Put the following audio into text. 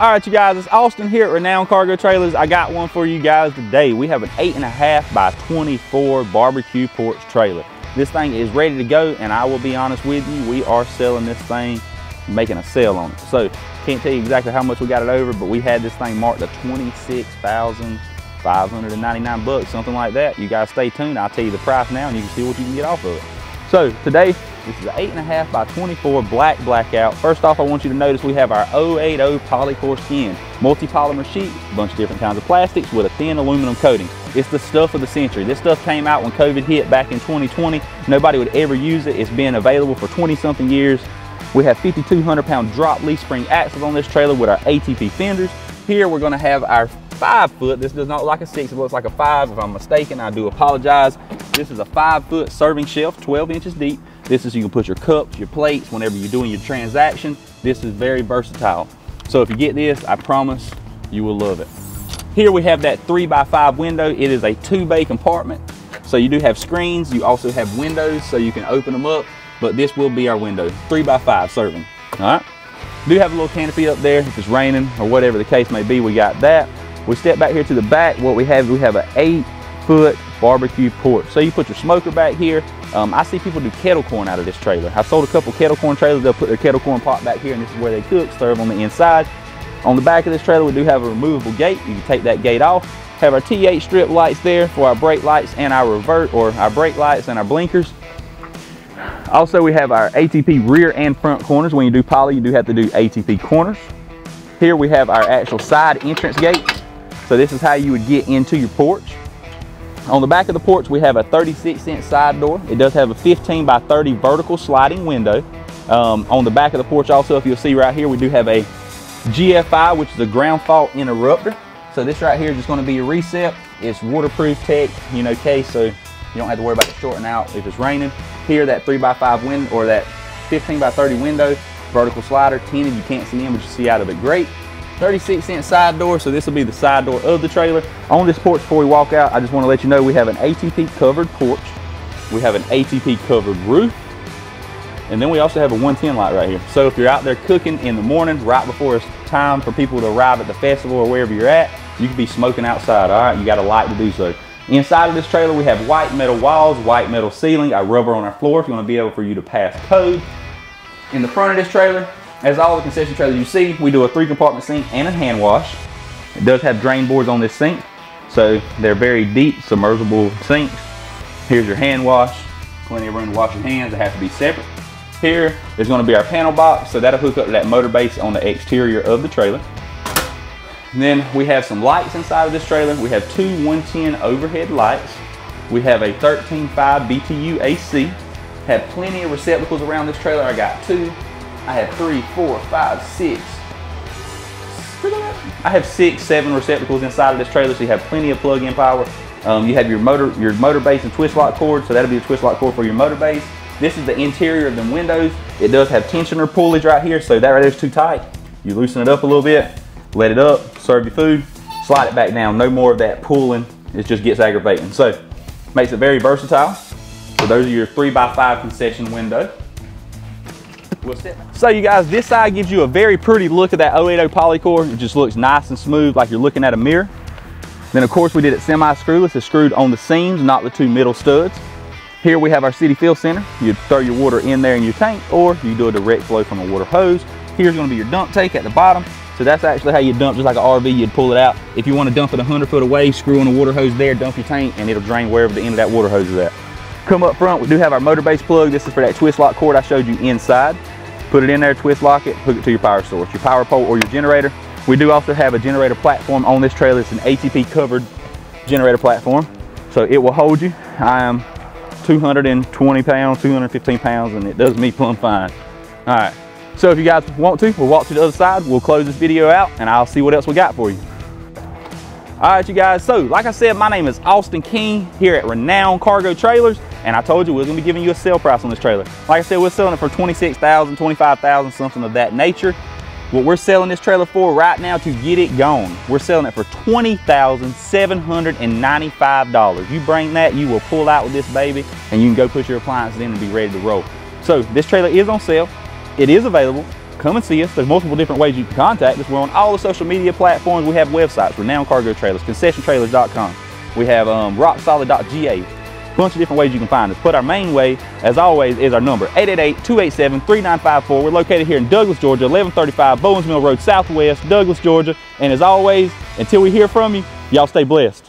All right, you guys, it's Austin here at Renown Cargo Trailers. I got one for you guys today. We have an eight and a half by 24 barbecue porch trailer. This thing is ready to go, and I will be honest with you, we are selling this thing, making a sale on it. So, can't tell you exactly how much we got it over, but we had this thing marked at 26,599 bucks, something like that. You guys stay tuned. I'll tell you the price now, and you can see what you can get off of it. So, today, this is an 8.5 by 24 black blackout. First off, I want you to notice we have our 080 polycore skin, multi-polymer sheet, a bunch of different kinds of plastics with a thin aluminum coating. It's the stuff of the century. This stuff came out when COVID hit back in 2020. Nobody would ever use it. It's been available for 20 something years. We have 5,200 pound drop leaf spring axles on this trailer with our ATP fenders. Here we're gonna have our five foot. This does not look like a six, it looks like a five. If I'm mistaken, I do apologize. This is a five foot serving shelf, 12 inches deep. This is you can put your cups, your plates, whenever you're doing your transaction. This is very versatile. So if you get this, I promise you will love it. Here we have that three by five window. It is a two bay compartment. So you do have screens. You also have windows so you can open them up, but this will be our window, three by five serving, all right? Do have a little canopy up there if it's raining or whatever the case may be, we got that. We step back here to the back, what we have, we have an eight foot barbecue porch. So you put your smoker back here, um, I see people do kettle corn out of this trailer. I've sold a couple kettle corn trailers. They'll put their kettle corn pot back here and this is where they cook, serve on the inside. On the back of this trailer, we do have a removable gate. You can take that gate off. Have our T8 strip lights there for our brake lights and our revert or our brake lights and our blinkers. Also, we have our ATP rear and front corners. When you do poly, you do have to do ATP corners. Here we have our actual side entrance gate. So this is how you would get into your porch. On the back of the porch, we have a 36 inch side door. It does have a 15 by 30 vertical sliding window. Um, on the back of the porch also, if you'll see right here, we do have a GFI, which is a ground fault interrupter. So this right here is just gonna be a reset. It's waterproof tech, you know, case, so you don't have to worry about it shorting out if it's raining. Here, that three by five window, or that 15 by 30 window, vertical slider, tinted, you can't see in, but you see out of it great. 36 inch side door, so this will be the side door of the trailer. On this porch before we walk out, I just want to let you know we have an ATP covered porch. We have an ATP covered roof. And then we also have a 110 light right here. So if you're out there cooking in the morning, right before it's time for people to arrive at the festival or wherever you're at, you can be smoking outside, all right? You got a light to do so. Inside of this trailer, we have white metal walls, white metal ceiling, our rubber on our floor if you want to be able for you to pass code. In the front of this trailer, as all the concession trailers you see, we do a three compartment sink and a hand wash. It does have drain boards on this sink, so they're very deep submersible sinks. Here's your hand wash, plenty of room to wash your hands, they have to be separate. Here, there's gonna be our panel box, so that'll hook up to that motor base on the exterior of the trailer. And then we have some lights inside of this trailer. We have two 110 overhead lights. We have a 13.5 BTU AC. Have plenty of receptacles around this trailer. I got two I have three, four, five, six. I have six, seven receptacles inside of this trailer, so you have plenty of plug-in power. Um, you have your motor, your motor base and twist lock cord, so that'll be the twist lock cord for your motor base. This is the interior of the windows. It does have tensioner pulleyage right here, so that right there is too tight. You loosen it up a little bit, let it up, serve your food, slide it back down. No more of that pulling. It just gets aggravating. So makes it very versatile. So those are your three by five concession window. So you guys, this side gives you a very pretty look at that 080 polycore. It just looks nice and smooth like you're looking at a mirror. Then of course we did it semi-screwless. It's screwed on the seams, not the two middle studs. Here we have our city fill center. You'd throw your water in there in your tank or you do a direct flow from a water hose. Here's gonna be your dump tank at the bottom. So that's actually how you dump, just like an RV, you'd pull it out. If you wanna dump it 100 foot away, screw on a water hose there, dump your tank, and it'll drain wherever the end of that water hose is at. Come up front, we do have our motor base plug. This is for that twist lock cord I showed you inside. Put it in there, twist lock it, hook it to your power source, your power pole or your generator. We do also have a generator platform on this trailer. It's an ATP covered generator platform. So it will hold you. I am 220 pounds, 215 pounds, and it does me plumb fine. All right, so if you guys want to, we'll walk to the other side. We'll close this video out and I'll see what else we got for you. All right, you guys, so like I said, my name is Austin King here at Renown Cargo Trailers, and I told you we are gonna be giving you a sale price on this trailer. Like I said, we're selling it for 26,000, 25,000, something of that nature. What we're selling this trailer for right now to get it gone, we're selling it for $20,795. You bring that, you will pull out with this baby, and you can go put your appliances in and be ready to roll. So this trailer is on sale. It is available. Come and see us. There's multiple different ways you can contact us. We're on all the social media platforms. We have websites, Renown Cargo Trailers, concessiontrailers.com. We have um, rocksolid.ga. Bunch of different ways you can find us. But our main way, as always, is our number, 888-287-3954. We're located here in Douglas, Georgia, 1135 Bowens Mill Road Southwest, Douglas, Georgia. And as always, until we hear from you, y'all stay blessed.